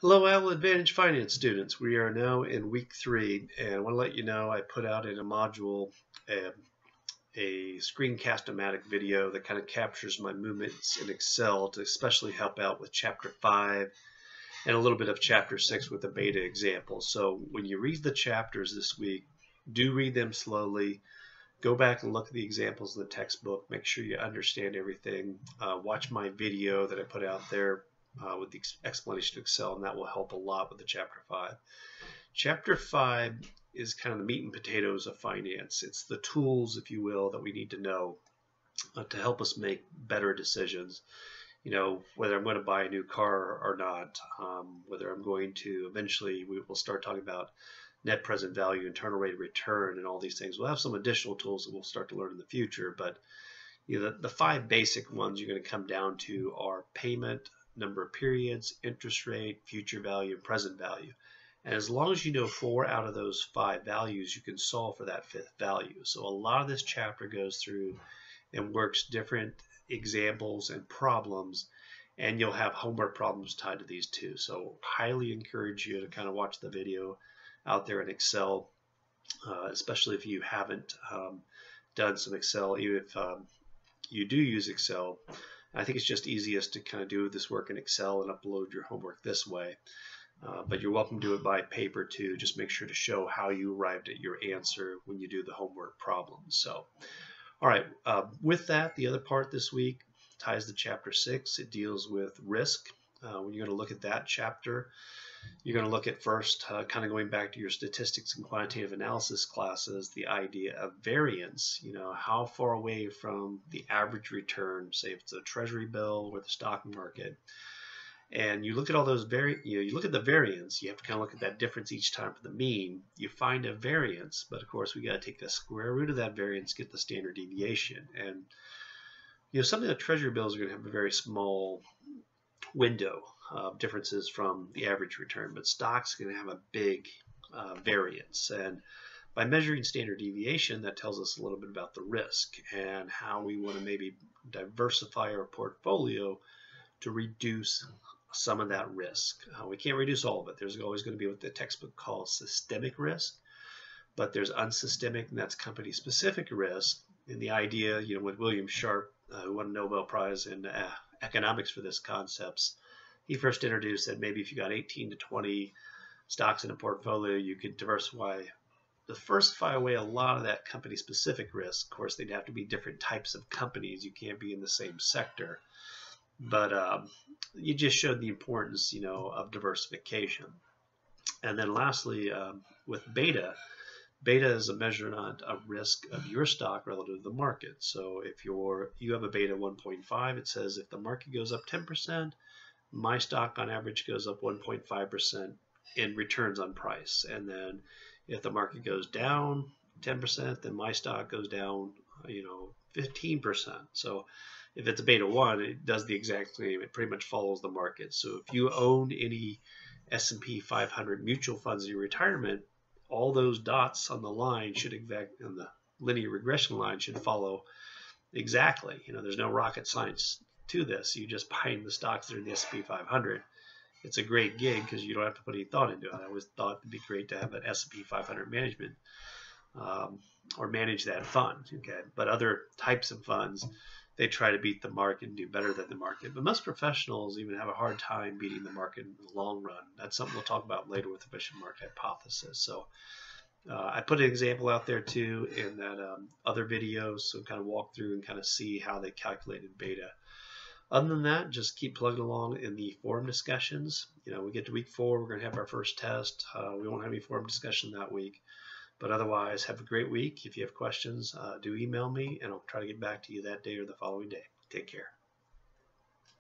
Hello, Avila Advantage Finance students. We are now in week three, and I want to let you know I put out in a module a, a screencast-o-matic video that kind of captures my movements in Excel to especially help out with chapter five and a little bit of chapter six with the beta example. So when you read the chapters this week, do read them slowly. Go back and look at the examples in the textbook. Make sure you understand everything. Uh, watch my video that I put out there uh, with the explanation of Excel, and that will help a lot with the Chapter 5. Chapter 5 is kind of the meat and potatoes of finance. It's the tools, if you will, that we need to know uh, to help us make better decisions. You know, whether I'm going to buy a new car or not, um, whether I'm going to eventually, we will start talking about net present value, internal rate of return, and all these things. We'll have some additional tools that we'll start to learn in the future, but you know, the, the five basic ones you're going to come down to are payment, number of periods, interest rate, future value, and present value. And as long as you know four out of those five values, you can solve for that fifth value. So a lot of this chapter goes through and works different examples and problems, and you'll have homework problems tied to these too. So highly encourage you to kind of watch the video out there in Excel, uh, especially if you haven't um, done some Excel, even if um, you do use Excel. I think it's just easiest to kind of do this work in Excel and upload your homework this way. Uh, but you're welcome to do it by paper too. Just make sure to show how you arrived at your answer when you do the homework problem. So, all right, uh, with that, the other part this week ties to chapter six. It deals with risk. Uh, when you're going to look at that chapter, you're going to look at first, uh, kind of going back to your statistics and quantitative analysis classes, the idea of variance. You know, how far away from the average return, say if it's a treasury bill or the stock market, and you look at all those vari you know, you look at the variance, you have to kind of look at that difference each time for the mean. You find a variance, but of course we got to take the square root of that variance, get the standard deviation. And you know, something like treasury bills are going to have a very small window uh, differences from the average return, but stocks to have a big uh, variance. And by measuring standard deviation, that tells us a little bit about the risk and how we want to maybe diversify our portfolio to reduce some of that risk. Uh, we can't reduce all of it. There's always going to be what the textbook calls systemic risk, but there's unsystemic, and that's company specific risk. And the idea, you know, with William Sharpe, uh, who won a Nobel Prize in uh, economics for this concepts, he first introduced that maybe if you got 18 to 20 stocks in a portfolio, you could diversify The first, diversify away a lot of that company specific risk. Of course, they'd have to be different types of companies. You can't be in the same sector. But um, you just showed the importance, you know, of diversification. And then lastly, um, with beta, beta is a measurement of risk of your stock relative to the market. So if you're you have a beta 1.5, it says if the market goes up 10%, my stock on average goes up 1.5% in returns on price. And then if the market goes down 10%, then my stock goes down, you know, 15%. So if it's a beta 1, it does the exact same. It pretty much follows the market. So if you own any S&P 500 mutual funds in your retirement, all those dots on the line should exact in the linear regression line should follow exactly. You know, there's no rocket science to this. You just buying the stocks that are in the S&P 500. It's a great gig because you don't have to put any thought into it. I always thought it'd be great to have an S&P 500 management um, or manage that fund. Okay, but other types of funds, they try to beat the market and do better than the market. But most professionals even have a hard time beating the market in the long run. That's something we'll talk about later with the efficient market hypothesis. So. Uh, I put an example out there too in that um, other videos, so kind of walk through and kind of see how they calculated beta. Other than that, just keep plugging along in the forum discussions. You know, we get to week four, we're going to have our first test. Uh, we won't have any forum discussion that week. But otherwise, have a great week. If you have questions, uh, do email me, and I'll try to get back to you that day or the following day. Take care.